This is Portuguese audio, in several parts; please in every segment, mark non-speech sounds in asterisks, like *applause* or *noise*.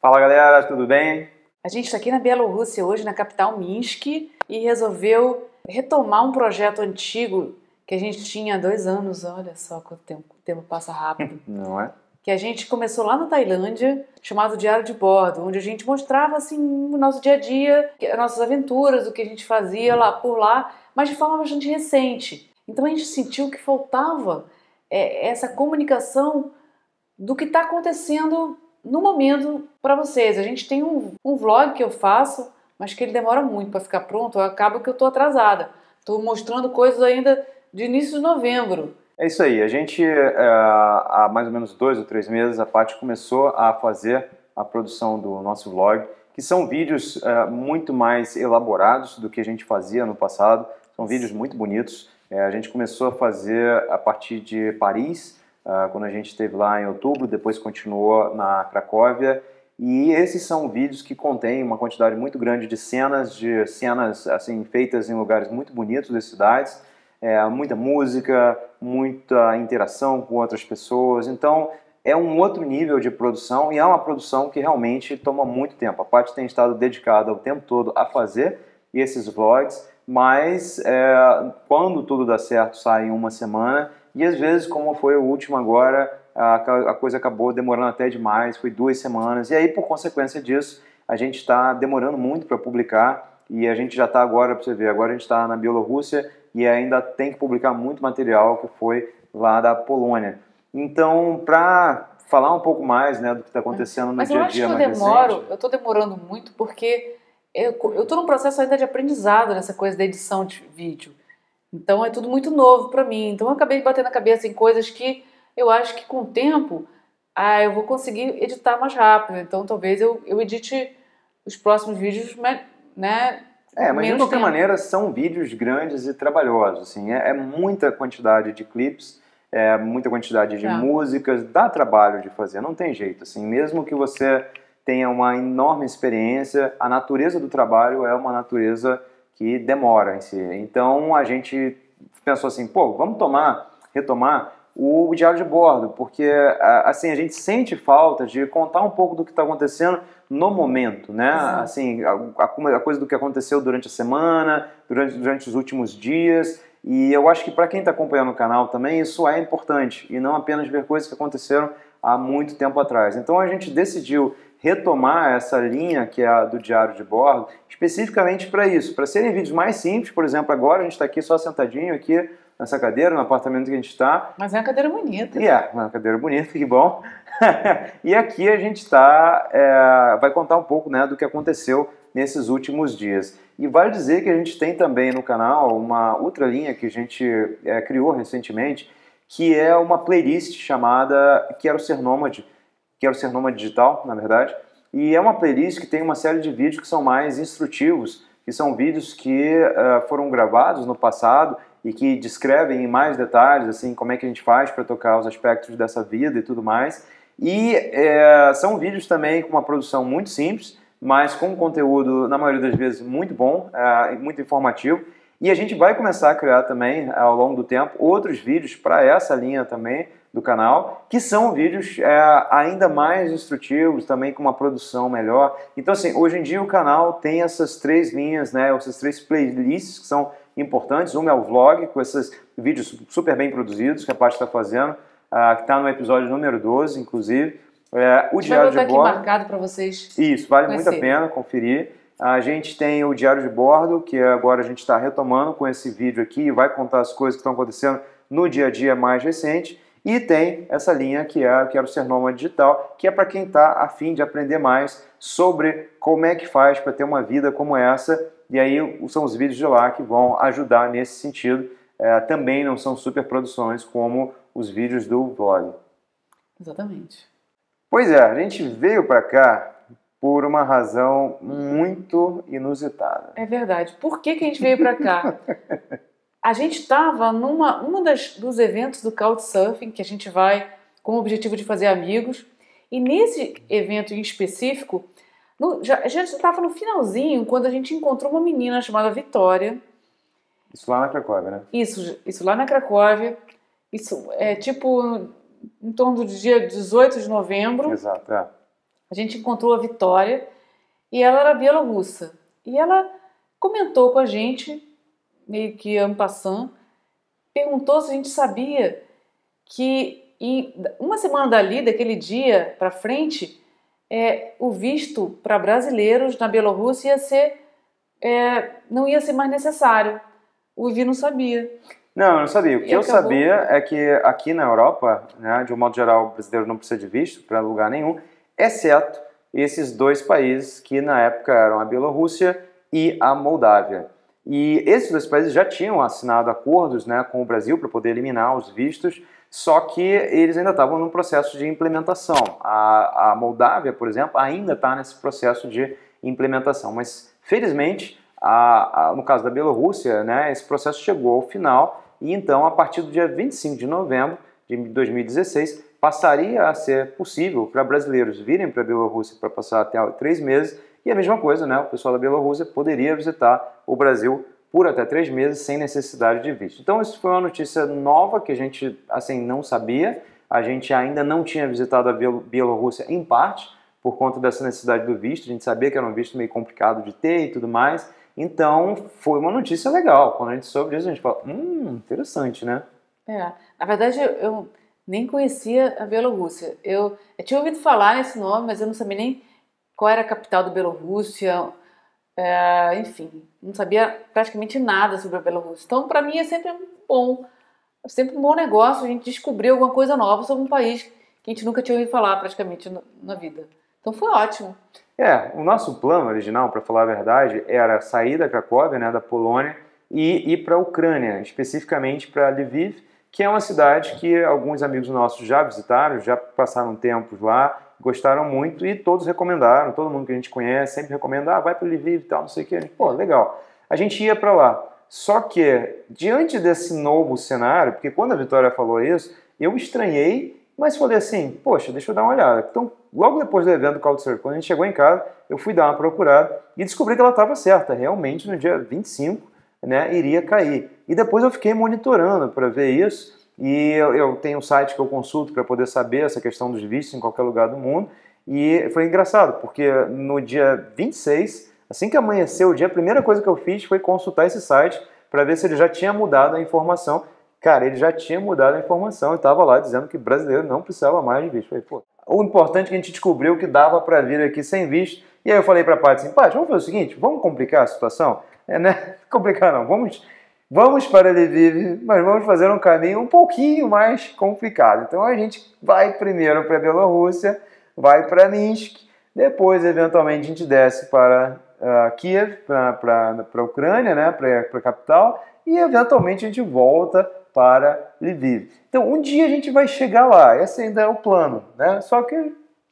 Fala galera, tudo bem? A gente está aqui na Bielorrússia hoje, na capital Minsk, e resolveu retomar um projeto antigo que a gente tinha há dois anos. Olha só quanto tempo, o tempo passa rápido. *laughs* Não é? Que a gente começou lá na Tailândia, chamado Diário de Bordo, onde a gente mostrava assim o nosso dia a dia, as nossas aventuras, o que a gente fazia lá por lá, mas de forma bastante recente. Então a gente sentiu que faltava é, essa comunicação do que está acontecendo no momento para vocês. A gente tem um, um vlog que eu faço, mas que ele demora muito para ficar pronto, acaba que eu estou atrasada. Estou mostrando coisas ainda de início de novembro. É isso aí. A gente, é, há mais ou menos dois ou três meses, a Paty começou a fazer a produção do nosso vlog, que são vídeos é, muito mais elaborados do que a gente fazia no passado. São vídeos muito bonitos. É, a gente começou a fazer a partir de Paris, quando a gente esteve lá em outubro, depois continuou na Cracóvia. E esses são vídeos que contêm uma quantidade muito grande de cenas, de cenas assim feitas em lugares muito bonitos das cidades, é, muita música, muita interação com outras pessoas. Então é um outro nível de produção e é uma produção que realmente toma muito tempo. A parte tem estado dedicada o tempo todo a fazer esses vlogs, mas é, quando tudo dá certo sai em uma semana e às vezes, como foi o último agora, a, a coisa acabou demorando até demais, foi duas semanas. E aí, por consequência disso, a gente está demorando muito para publicar e a gente já está agora, para você ver, agora a gente está na Bielorrússia e ainda tem que publicar muito material que foi lá da Polônia. Então, para falar um pouco mais né, do que está acontecendo no dia a dia Mas eu demoro, recente, eu estou demorando muito porque eu estou num processo ainda de aprendizado nessa coisa da edição de vídeo. Então é tudo muito novo para mim. Então eu acabei batendo a cabeça em coisas que eu acho que com o tempo ah, eu vou conseguir editar mais rápido. Então talvez eu, eu edite os próximos vídeos, né? É, mas de qualquer tempo. maneira são vídeos grandes e trabalhosos. Assim, é, é muita quantidade de clipes, é muita quantidade de é. músicas, dá trabalho de fazer, não tem jeito. Assim, mesmo que você tenha uma enorme experiência, a natureza do trabalho é uma natureza que demora em si. Então a gente pensou assim, pô, vamos tomar, retomar o diário de bordo, porque assim a gente sente falta de contar um pouco do que está acontecendo no momento, né? Exato. Assim, a, a, coisa do que aconteceu durante a semana, durante, durante os últimos dias. E eu acho que para quem está acompanhando o canal também isso é importante e não apenas ver coisas que aconteceram há muito tempo atrás. Então a gente decidiu retomar essa linha que é a do diário de bordo, especificamente para isso, para serem vídeos mais simples, por exemplo, agora a gente está aqui só sentadinho aqui nessa cadeira, no apartamento que a gente está. Mas é uma cadeira bonita. E é, uma cadeira bonita, que bom. *laughs* e aqui a gente está, é, vai contar um pouco né, do que aconteceu nesses últimos dias. E vale dizer que a gente tem também no canal uma outra linha que a gente é, criou recentemente, que é uma playlist chamada Quero Ser Nômade, Quero Ser Nômade Digital, na verdade. E é uma playlist que tem uma série de vídeos que são mais instrutivos, que são vídeos que uh, foram gravados no passado e que descrevem em mais detalhes assim como é que a gente faz para tocar os aspectos dessa vida e tudo mais. E é, são vídeos também com uma produção muito simples, mas com um conteúdo, na maioria das vezes, muito bom, é, muito informativo. E a gente vai começar a criar também, ao longo do tempo, outros vídeos para essa linha também, do canal, que são vídeos é, ainda mais instrutivos, também com uma produção melhor. Então, assim, hoje em dia o canal tem essas três linhas, né, essas três playlists que são importantes. Uma é o vlog, com esses vídeos super bem produzidos que a parte está fazendo, uh, que está no episódio número 12, inclusive. É, o Diário de Bordo. aqui marcado para vocês. Isso, vale conhecer. muito a pena conferir. A gente tem o Diário de Bordo, que agora a gente está retomando com esse vídeo aqui e vai contar as coisas que estão acontecendo no dia a dia mais recente. E tem essa linha que é Quero Ser Nômade Digital, que é para quem está afim de aprender mais sobre como é que faz para ter uma vida como essa. E aí são os vídeos de lá que vão ajudar nesse sentido. É, também não são super produções como os vídeos do vlog. Exatamente. Pois é, a gente veio para cá por uma razão muito inusitada. É verdade. Por que, que a gente veio para cá? *laughs* a gente estava numa uma das, dos eventos do Couchsurfing, que a gente vai com o objetivo de fazer amigos, e nesse evento em específico, no, já, a gente estava no finalzinho, quando a gente encontrou uma menina chamada Vitória. Isso lá na Cracóvia, né? Isso, isso lá na Cracóvia. Isso é tipo em torno do dia 18 de novembro. Exato, é. a gente encontrou a Vitória e ela era bielorrussa. E ela comentou com a gente, meio que en passant, perguntou se a gente sabia que em uma semana dali, daquele dia para frente, é, o visto para brasileiros na Bielorrússia ia ser, é, não ia ser mais necessário. O Ivi não sabia. Não, eu não sabia. O que eu acabou... sabia é que aqui na Europa, né, de um modo geral, o brasileiro não precisa de visto para lugar nenhum, exceto esses dois países que na época eram a Bielorrússia e a Moldávia. E esses dois países já tinham assinado acordos né, com o Brasil para poder eliminar os vistos, só que eles ainda estavam no processo de implementação. A, a Moldávia, por exemplo, ainda está nesse processo de implementação, mas felizmente, a, a, no caso da Bielorrússia, né, esse processo chegou ao final e então, a partir do dia 25 de novembro de 2016, passaria a ser possível para brasileiros virem para a Bielorrússia para passar até três meses e a mesma coisa, né, o pessoal da Bielorrússia poderia visitar o Brasil por até três meses sem necessidade de visto. Então, isso foi uma notícia nova que a gente assim não sabia. A gente ainda não tinha visitado a Bielorrússia em parte por conta dessa necessidade do visto. A gente sabia que era um visto meio complicado de ter e tudo mais. Então, foi uma notícia legal. Quando a gente soube disso, a gente falou, hum, interessante, né? É, na verdade, eu nem conhecia a Bielorrússia. Eu, eu tinha ouvido falar nesse nome, mas eu não sabia nem qual era a capital da Bielorrússia, é, enfim, não sabia praticamente nada sobre a Bielorrússia. Então, para mim, é sempre bom, é sempre um bom negócio a gente descobrir alguma coisa nova sobre um país que a gente nunca tinha ouvido falar praticamente na vida. Então, foi ótimo. É, o nosso plano original, para falar a verdade, era sair da Cracóvia, né, da Polônia, e ir para a Ucrânia, especificamente para Lviv, que é uma cidade que alguns amigos nossos já visitaram, já passaram tempos lá, gostaram muito e todos recomendaram, todo mundo que a gente conhece sempre recomenda, ah, vai para Lviv e tal, não sei o que. Pô, legal. A gente ia para lá. Só que, diante desse novo cenário, porque quando a Vitória falou isso, eu estranhei, mas falei assim, poxa, deixa eu dar uma olhada. Então, logo depois do evento do Couchsurfing, quando a gente chegou em casa, eu fui dar uma procurada e descobri que ela estava certa. Realmente, no dia 25, né, iria cair. E depois eu fiquei monitorando para ver isso. E eu, eu tenho um site que eu consulto para poder saber essa questão dos vistos em qualquer lugar do mundo. E foi engraçado, porque no dia 26, assim que amanheceu o dia, a primeira coisa que eu fiz foi consultar esse site para ver se ele já tinha mudado a informação. Cara, ele já tinha mudado a informação e estava lá dizendo que brasileiro não precisava mais de visto. Falei, pô, o importante é que a gente descobriu que dava para vir aqui sem visto. E aí eu falei para a Paty assim, Paty, vamos fazer o seguinte, vamos complicar a situação? É, né? *laughs* Complicar não, vamos Vamos para Lviv, mas vamos fazer um caminho um pouquinho mais complicado. Então a gente vai primeiro para a Bielorrússia, vai para Minsk, depois eventualmente a gente desce para uh, Kiev, para a Ucrânia, né, para a capital, e eventualmente a gente volta para Lviv. Então um dia a gente vai chegar lá, esse ainda é o plano, né? Só que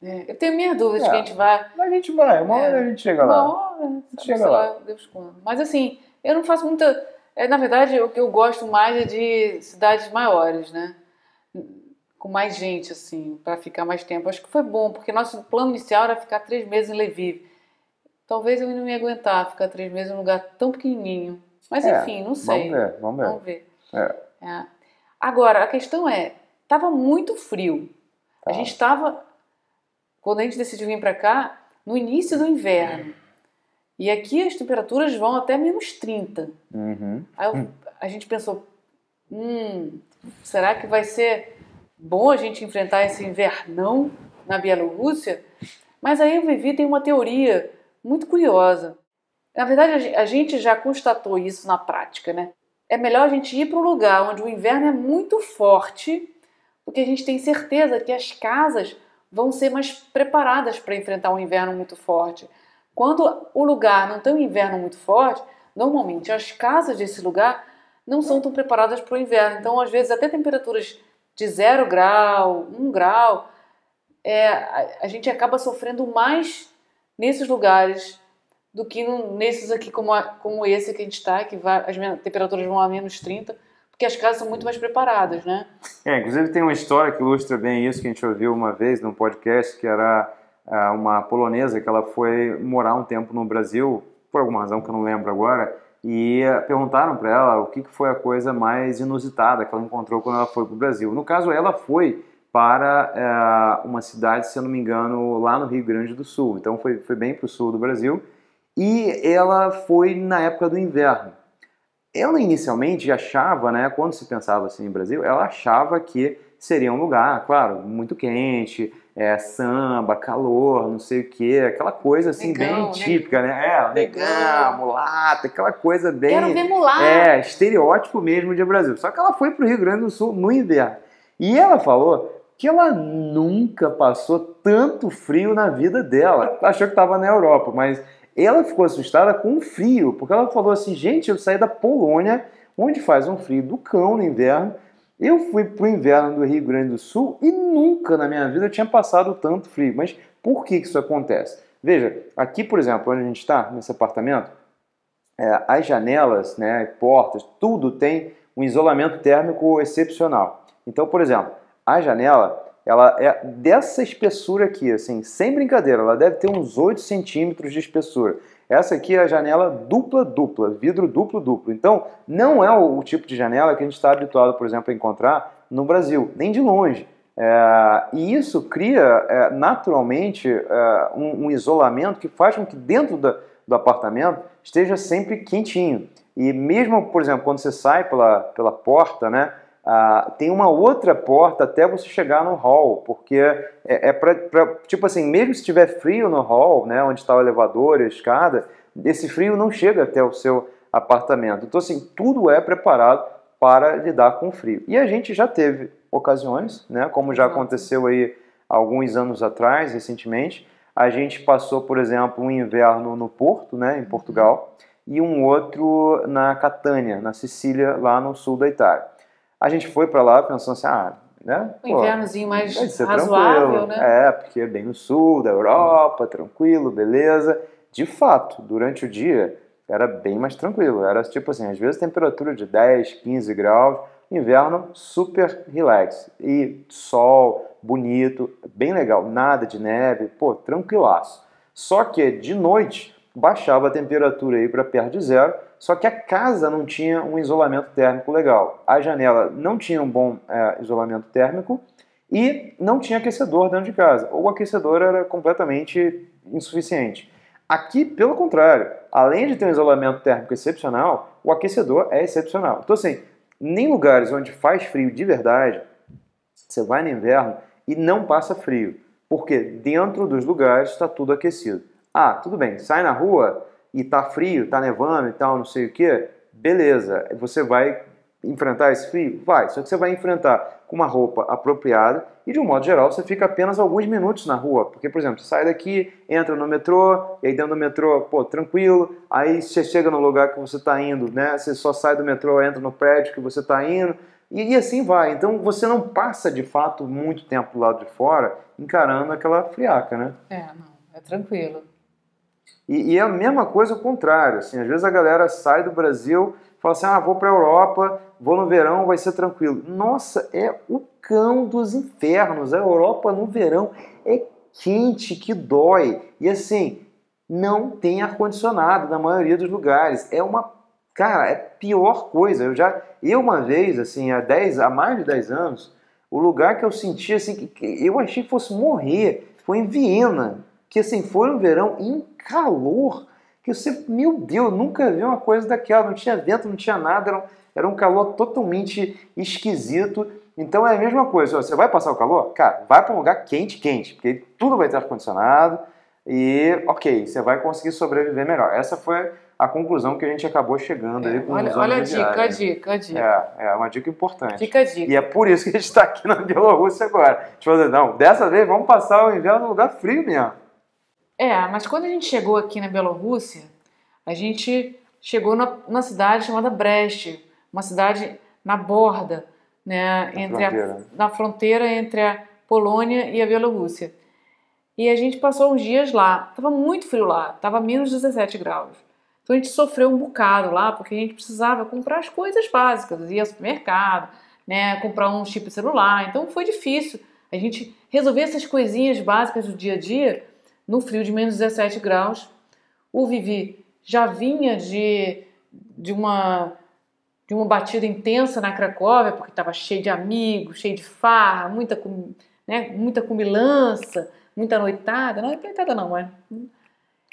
é, eu tenho minhas dúvidas é, que a gente vai. A gente vai, uma hora é, a gente chega lá. Uma hora, a gente chega lá. Deus quando. Mas assim, eu não faço muita é, na verdade, o que eu gosto mais é de cidades maiores, né? Com mais gente, assim, para ficar mais tempo. Acho que foi bom, porque nosso plano inicial era ficar três meses em Lviv. Talvez eu não ia aguentar ficar três meses em um lugar tão pequenininho. Mas é, enfim, não sei. Vamos ver, vamos ver. Vamos ver. É. É. Agora, a questão é, estava muito frio. Tá. A gente estava, quando a gente decidiu vir para cá, no início do inverno. E aqui as temperaturas vão até menos 30. Uhum. Aí eu, a gente pensou, hum, será que vai ser bom a gente enfrentar esse invernão na Bielorrússia? Mas aí o Vivi tem uma teoria muito curiosa. Na verdade, a gente já constatou isso na prática, né? É melhor a gente ir para um lugar onde o inverno é muito forte, porque a gente tem certeza que as casas vão ser mais preparadas para enfrentar um inverno muito forte. Quando o lugar não tem um inverno muito forte, normalmente as casas desse lugar não são tão preparadas para o inverno. Então, às vezes, até temperaturas de zero grau, um grau, é, a, gente acaba sofrendo mais nesses lugares do que nesses aqui como, a, como esse que a gente está, que vai, as temperaturas vão a menos 30, porque as casas são muito mais preparadas, né? É, inclusive tem uma história que ilustra bem isso que a gente ouviu uma vez num podcast, que era uma polonesa que ela foi morar um tempo no Brasil, por alguma razão que eu não lembro agora, e perguntaram para ela o que foi a coisa mais inusitada que ela encontrou quando ela foi para o Brasil. No caso, ela foi para é, uma cidade, se eu não me engano, lá no Rio Grande do Sul. Então foi, foi bem para o sul do Brasil. E ela foi na época do inverno. Ela inicialmente achava, né, quando se pensava assim em Brasil, ela achava que seria um lugar, claro, muito quente, é, samba, calor, não sei o que, aquela coisa assim Negão, bem né? típica, né? É, negão, mulata, aquela coisa bem. Quero ver mulata. É, estereótipo mesmo de Brasil. Só que ela foi para o Rio Grande do Sul no inverno. E ela falou que ela nunca passou tanto frio na vida dela. Achou que estava na Europa, mas ela ficou assustada com o frio, porque ela falou assim: gente, eu saí da Polônia, onde faz um frio do cão no inverno. Eu fui para o inverno do Rio Grande do Sul e nunca na minha vida eu tinha passado tanto frio. Mas por que, que isso acontece? Veja, aqui, por exemplo, onde a gente está, nesse apartamento, é, as janelas, né, portas, tudo tem um isolamento térmico excepcional. Então, por exemplo, a janela, ela é dessa espessura aqui, assim, sem brincadeira, ela deve ter uns 8 centímetros de espessura. Essa aqui é a janela dupla-dupla, vidro duplo-duplo. Então, não é o, tipo de janela que a gente está habituado, por exemplo, a encontrar no Brasil, nem de longe. É, e isso cria é, naturalmente é, um, um, isolamento que faz com que dentro da, do apartamento esteja sempre quentinho. E mesmo, por exemplo, quando você sai pela, pela porta, né, ah, tem uma outra porta até você chegar no hall, porque é, é para, tipo assim, mesmo se tiver frio no hall, né, onde está o elevador e a escada, esse frio não chega até o seu apartamento. Então, assim, tudo é preparado para lidar com o frio. E a gente já teve ocasiões, né, como já aconteceu aí alguns anos atrás, recentemente, a gente passou, por exemplo, um inverno no Porto, né, em Portugal, e um outro na Catânia, na Sicília, lá no sul da Itália. A gente foi para lá pensando assim, ah, né? Um invernozinho mais razoável, tranquilo. né? É, porque é bem no sul da Europa, tranquilo, beleza. De fato, durante o dia era bem mais tranquilo. Era tipo assim, às vezes temperatura de 10, 15 graus, inverno super relax. E sol, bonito, bem legal, nada de neve, pô, tranquilaço. Só que de noite baixava a temperatura aí para perto de zero só que a casa não tinha um isolamento térmico legal. A janela não tinha um bom é, isolamento térmico e não tinha aquecedor dentro de casa. Ou o aquecedor era completamente insuficiente. Aqui, pelo contrário, além de ter um isolamento térmico excepcional, o aquecedor é excepcional. Então, assim, nem lugares onde faz frio de verdade, você vai no inverno e não passa frio, porque dentro dos lugares está tudo aquecido. Ah, tudo bem, sai na rua, e tá frio, tá nevando e tal, não sei o que, beleza, você vai enfrentar esse frio? Vai, só que você vai enfrentar com uma roupa apropriada e de um modo geral você fica apenas alguns minutos na rua, porque por exemplo, você sai daqui, entra no metrô, e aí dentro do metrô, pô, tranquilo, aí você chega no lugar que você está indo, né, você só sai do metrô, entra no prédio que você está indo, e, e, assim vai. Então você não passa de fato muito tempo do lado de fora encarando aquela friaca, né? É, não, é tranquilo. E, e, é a mesma coisa o contrário. Assim, às vezes a galera sai do Brasil fala assim: ah, vou para a Europa, vou no verão, vai ser tranquilo. Nossa, é o cão dos infernos. A Europa no verão é quente, que dói. E assim, não tem ar-condicionado na maioria dos lugares. É uma. Cara, é pior coisa. Eu já. Eu, uma vez, assim, há, 10, há mais de 10 anos, o lugar que eu senti assim, que eu achei que fosse morrer foi em Viena que assim, foi um verão em calor, que você, meu Deus, nunca vi uma coisa daquela, não tinha vento, não tinha nada, era um, era um calor totalmente esquisito. Então é a mesma coisa, você vai passar o calor? Cara, vai para um lugar quente, quente, porque tudo vai ter ar-condicionado e, ok, você vai conseguir sobreviver melhor. Essa foi a conclusão que a gente acabou chegando é, aí com olha, os olha a dica, a dica, a dica. É, é uma dica importante. Fica a dica. E é por isso que a gente está aqui na Bielorrússia agora. Tipo, não, dessa vez vamos passar o inverno num lugar frio mesmo. É, mas quando a gente chegou aqui na Bielorrússia, a gente chegou na, numa cidade chamada Brest, uma cidade na borda, né, na entre fronteira. A, na fronteira entre a Polônia e a Bielorrússia. E a gente passou uns dias lá. Tava muito frio lá, tava menos 17 graus. Então a gente sofreu um bocado lá, porque a gente precisava comprar as coisas básicas, ir ao supermercado, né, comprar um chip celular. Então foi difícil a gente resolver essas coisinhas básicas do dia a dia no frio de menos 17 graus. O Vivi já vinha de, de uma de uma batida intensa na Cracóvia, porque estava cheio de amigos, cheio de farra, muita, né, muita cumilança, muita noitada. Não é noitada não, é...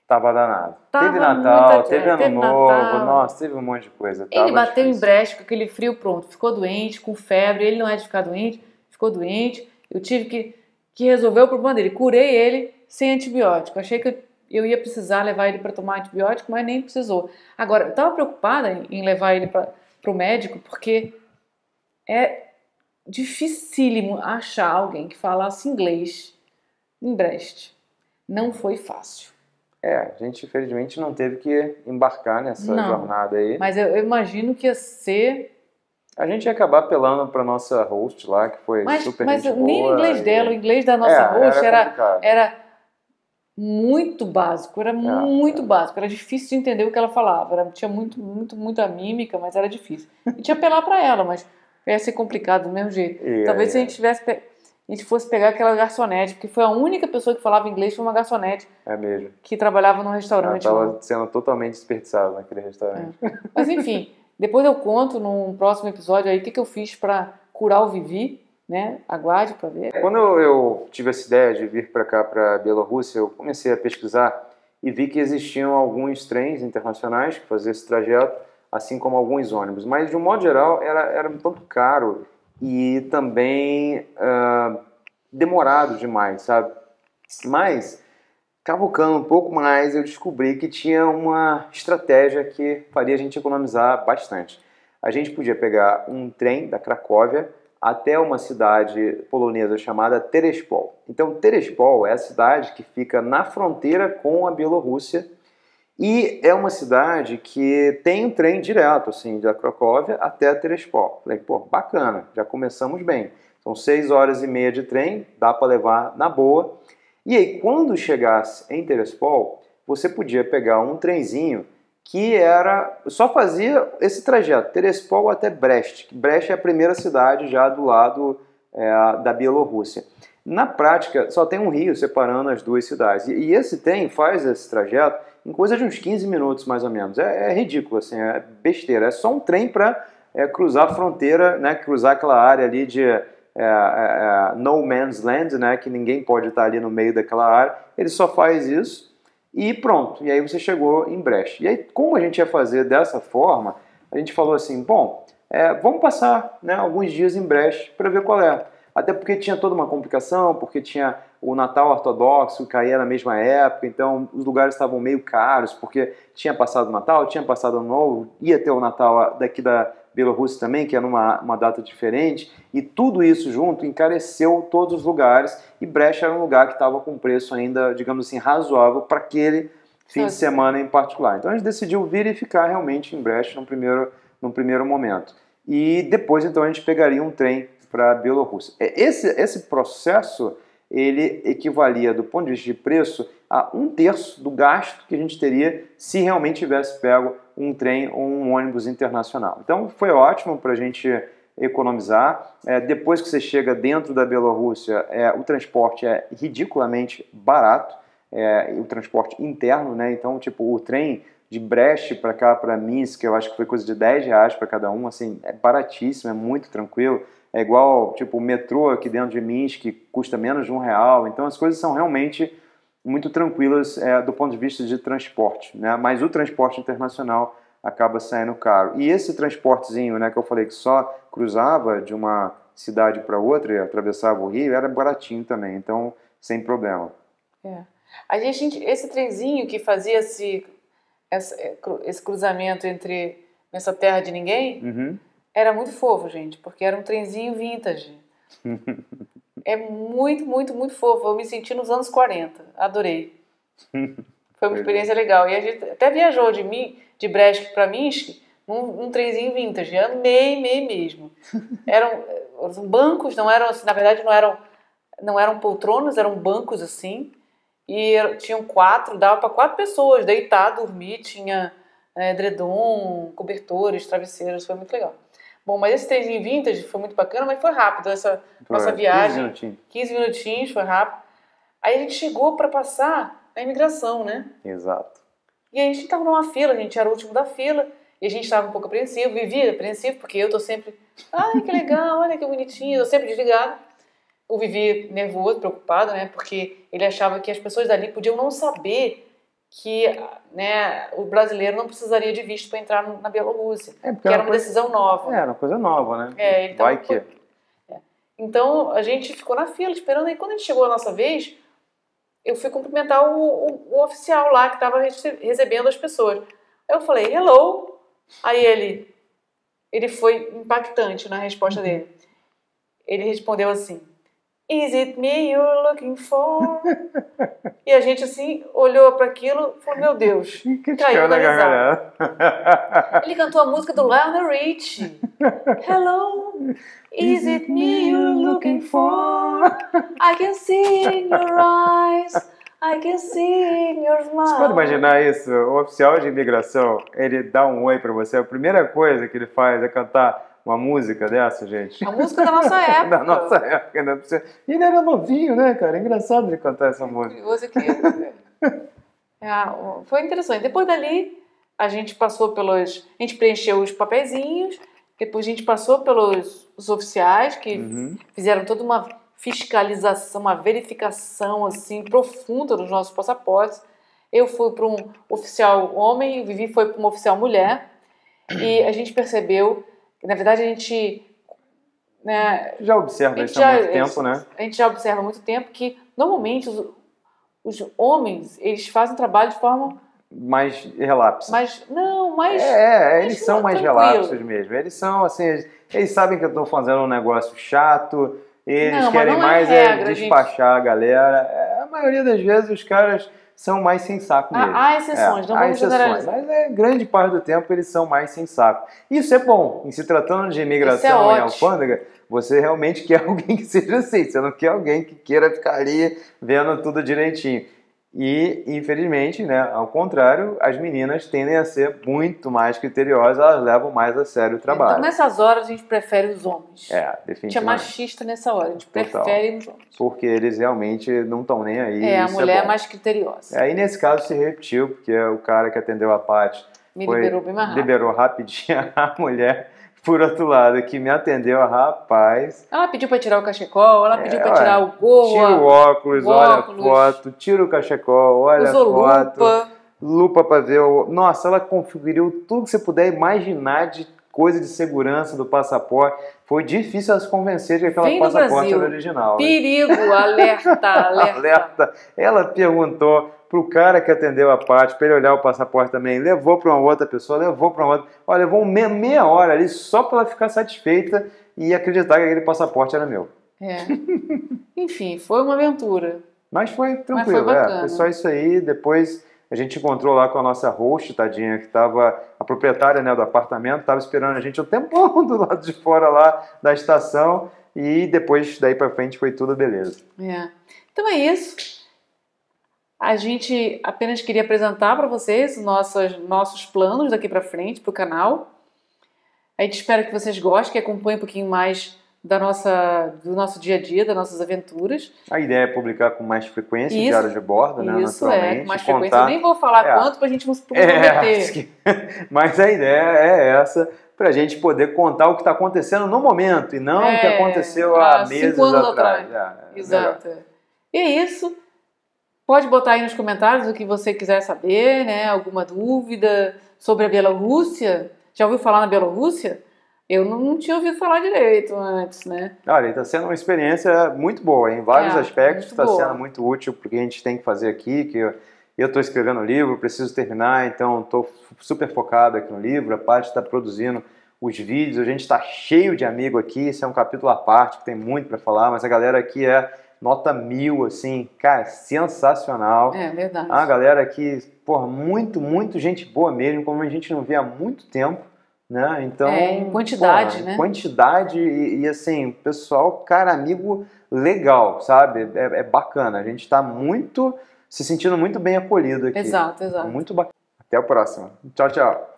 Tava danado. Tava teve Natal, muita- teve é, Ano teve Novo, Natal. nossa, teve um monte de coisa. Ele bateu em difícil. brecha com aquele frio pronto, ficou doente, com febre, ele não é de ficar doente, ficou doente. Eu tive que, que resolver o problema dele. Curei ele sem antibiótico. Achei que eu, eu ia precisar levar ele para tomar antibiótico, mas nem precisou. Agora, eu estava preocupada em, em levar ele para o médico, porque é dificílimo achar alguém que falasse inglês em Brest. Não foi fácil. É, a gente infelizmente não teve que embarcar nessa Não. jornada aí. Mas eu, eu imagino que ia ser A gente ia acabar apelando pra nossa host lá, que foi Mas, super mas nem o inglês e- dela, o inglês da nossa É, host era, era muito básico, É, era muito básico, era difícil de entender o que ela falava, era, tinha muito, muito, muita mímica, mas era difícil. A gente ia apelar pra ela, mas ia ser complicado do mesmo jeito. E, Talvez é, se a gente tivesse pe- a gente fosse pegar aquela garçonete, porque foi a única pessoa que falava inglês, foi uma garçonete É mesmo. que trabalhava num Ela restaurante. lá. tava sendo totalmente desperdiçada naquele restaurante. Mas enfim, depois eu conto num próximo episódio aí o que, que eu fiz pra curar o Vivi, né? Aguarde pra ver. Quando eu, tive essa ideia de vir para cá, para Bielorrússia, eu comecei a pesquisar e vi que existiam alguns trens internacionais que faziam esse trajeto, assim como alguns ônibus. Mas, de um modo geral, era, era um tanto caro e também ah, demorado demais, sabe? Mas, cavucando um pouco mais, eu descobri que tinha uma estratégia que faria a gente economizar bastante. A gente podia pegar um trem da Cracóvia até uma cidade polonesa chamada Terespol. Então, Terespol é a cidade que fica na fronteira com a Bielorrússia e é uma cidade que tem um trem direto, assim, da Cracóvia até Terespol. Falei, pô, bacana, já começamos bem. São seis horas e meia de trem, dá para levar na boa. E aí, quando chegasse em Terespol, você podia pegar um trenzinho que era só fazia esse trajeto, Terespol até Brest. Brest é a primeira cidade já do lado é, da Bielorrússia. Na prática, só tem um rio separando as duas cidades. E, esse trem faz esse trajeto em coisa de uns 15 minutos, mais ou menos. É, é ridículo, assim, é besteira. É só um trem para cruzar a fronteira, né, cruzar aquela área ali de é, é, é, no man's land, né, que ninguém pode estar ali no meio daquela área. Ele só faz isso e pronto. E aí você chegou em Brecht. E aí, como a gente ia fazer dessa forma, a gente falou assim, bom, é, vamos passar né, alguns dias em Brecht para ver qual é. Até porque tinha toda uma complicação, porque tinha o Natal ortodoxo caía na mesma época, então os lugares estavam meio caros, porque tinha passado o Natal, tinha passado o Novo, ia ter o Natal daqui da Bielorrússia também, que era uma, uma data diferente, e tudo isso junto encareceu todos os lugares, e Brecht era um lugar que estava com preço ainda, digamos assim, razoável para aquele fim de Sim. semana em particular. Então a gente decidiu vir e ficar realmente em Brecht no primeiro, no primeiro momento. E depois, então, a gente pegaria um trem para a Bielorrússia. É, Esse, esse processo, ele equivalia, do ponto de vista de preço, a um terço do gasto que a gente teria se realmente tivesse pego um trem ou um ônibus internacional. Então, foi ótimo para a gente economizar. É, depois que você chega dentro da Bielorrússia, é, o transporte é ridiculamente barato, é, o transporte interno, né? Então, tipo, o trem de Brest para cá, para Minsk, eu acho que foi coisa de 10 reais para cada um, assim, é baratíssimo, é muito tranquilo. É igual, tipo, o metrô aqui dentro de Minsk, que custa menos de um real. Então, as coisas são realmente muito tranquilas é, do ponto de vista de transporte, né? Mas o transporte internacional acaba saindo caro. E esse transportezinho, né, que eu falei que só cruzava de uma cidade para outra e atravessava o rio, era baratinho também, então sem problema. É. A gente, esse trenzinho que fazia esse, é, esse cruzamento entre nessa terra de ninguém Uhum. era muito fofo, gente, porque era um trenzinho vintage. *laughs* É muito, muito, muito fofo. Eu me senti nos anos 40. Adorei. *laughs* Foi uma experiência legal. E a gente até viajou de, mim, de Brest para Minsk num, num trenzinho vintage. Amei, amei mesmo. *laughs* Eram os bancos, não eram, assim, na verdade, não eram, não eram poltronas, eram bancos assim. E tinham quatro, dava para quatro pessoas deitar, dormir. Tinha é, edredom, cobertores, travesseiros. Foi muito legal. Bom, mas esse trenzinho vintage foi muito bacana, mas foi rápido. Essa nossa 15 viagem, minutinhos. 15 minutinhos, foi rápido. Aí a gente chegou para passar a imigração, né? Exato. E aí a gente tava numa fila, a gente era o último da fila, E a gente estava um pouco apreensivo, vivia apreensivo, porque eu tô sempre, ai, que legal, olha que bonitinho, eu sempre desligado. O Vivi nervoso, preocupado, né? Porque ele achava que as pessoas dali podiam não saber que né, o brasileiro não precisaria de visto para entrar na Bielorrússia, É, que era uma coisa- decisão nova. É, era uma coisa nova, né? É, então, Vai que. É. Então a gente ficou na fila esperando. E quando a gente chegou a nossa vez, eu fui cumprimentar o, o- o oficial lá que estava recebendo as pessoas. Eu falei, hello. Aí ele, ele foi impactante na resposta dele. Ele respondeu assim: Is it me you're looking for? e a gente assim olhou para aquilo e falou: Meu Deus. *laughs* Que Caiu da risada. *laughs* Ele cantou a música do Lionel Richie. *laughs* Hello, is it me you're looking for? I can see in your eyes, I can see in your smile. Você pode imaginar isso? O oficial de imigração, ele dá um oi pra você, a primeira coisa que ele faz é cantar uma música dessa, gente. A música da nossa *laughs* época. da nossa época, né? Você- E ele era novinho, né, cara? É engraçado ele cantar essa música. Curioso aqui. É, o- foi interessante. Depois dali, a gente passou pelos. A gente preencheu os papeizinhos, depois a gente passou pelos os oficiais que Uhum. fizeram toda uma fiscalização, uma verificação assim profunda dos nossos passaportes. Eu fui para um oficial homem, o Vivi foi para uma oficial mulher, e a gente percebeu na verdade, a gente. Né, Já observa gente isso há muito tempo, né? a gente já observa há muito tempo que, normalmente, os, os homens eles fazem trabalho de forma Mais relapso. mais. Não, mais. É, é, eles são mais tranquilo. relapsos mesmo. Eles são assim, eles, eles sabem que eu estou fazendo um negócio chato, eles Não, mas querem é mais é regra, despachar a galera. É, a maioria das vezes os caras são mais sem saco mesmo. Há, há exceções, É, não há vamos exceções, mas é, grande parte do tempo eles são mais sem saco. Isso é bom. Em se tratando de imigração é e ótimo. alfândega, você realmente *laughs* quer alguém que seja assim. Você não quer alguém que queira ficar ali vendo tudo direitinho. E, infelizmente, né, ao contrário, as meninas tendem a ser muito mais criteriosas, elas levam mais a sério o trabalho. Então, nessas horas, a gente prefere os homens. É, A gente é definitivamente. machista nessa hora, a gente Total. prefere os homens. Porque eles realmente não estão nem aí. É, a isso mulher é, bom. mais criteriosa. Aí nesse caso se repetiu, porque o cara que atendeu a Paty Me foi- liberou bem mais rápido. liberou rapidinho *laughs* a mulher, por outro lado, que me atendeu, rapaz, Ela pediu pra tirar o cachecol, ela pediu É, pra olha, tirar o gorro, tira o óculos, o olha óculos. a foto, tira o cachecol, olha usou a foto, lupa. lupa pra ver o... Nossa, ela conferiu tudo que você puder imaginar de coisa de segurança do passaporte. Foi difícil ela se convencer de que aquela Vem passaporte Brasil. era original. né? Perigo, alerta, *laughs* alerta. alerta. Ela perguntou pro cara que atendeu a parte, para ele olhar o passaporte também, levou para uma outra pessoa, levou para uma outra. Olha, levou meia, meia hora ali só para ela ficar satisfeita e acreditar que aquele passaporte era meu. É. *laughs* Enfim, foi uma aventura. Mas foi tranquilo, foi é, foi só isso aí. Depois a gente encontrou lá com a nossa host, tadinha, que estava a proprietária né, do apartamento, estava esperando a gente o tempão *laughs* do lado de fora lá da estação. E depois, daí para frente, foi tudo beleza. É. Então é isso. A gente apenas queria apresentar para vocês os nossos, nossos planos daqui para frente para o canal. A gente espera que vocês gostem, que acompanhem um pouquinho mais da nossa, do nosso dia a dia, das nossas aventuras. A ideia é publicar com mais frequência, Isso. diário de bordo, né? Isso é, com mais contar... frequência. Eu nem vou falar É. quanto para a gente não se É, comprometer. acho que- *laughs* mas a ideia é essa, para a gente poder contar o que está acontecendo no momento e não o que É, aconteceu há, meses anos atrás. atrás. É, é Exato. E é isso. Pode botar aí nos comentários o que você quiser saber, né? Alguma dúvida sobre a Bielorrússia. Já ouviu falar na Bielorrússia? Eu não, não tinha ouvido falar direito antes, né? Olha, está sendo uma experiência muito boa, em vários É, aspectos está sendo muito útil porque a gente tem que fazer aqui, que eu estou escrevendo o livro, preciso terminar, então estou super focado aqui no livro, a parte está produzindo os vídeos, a gente está cheio de amigo aqui, isso é um capítulo à parte, que tem muito para falar, mas a galera aqui é nota mil, assim, cara, sensacional. É verdade. A galera aqui, porra, muito, muito gente boa mesmo, como a gente não vê há muito tempo, né? Então, É, em quantidade, porra, né? Quantidade e, e, assim, pessoal, cara, amigo legal, sabe? É, é bacana. A gente está muito, se sentindo muito bem acolhido aqui. Exato, exato. Muito bacana. Até a próxima. Tchau, tchau.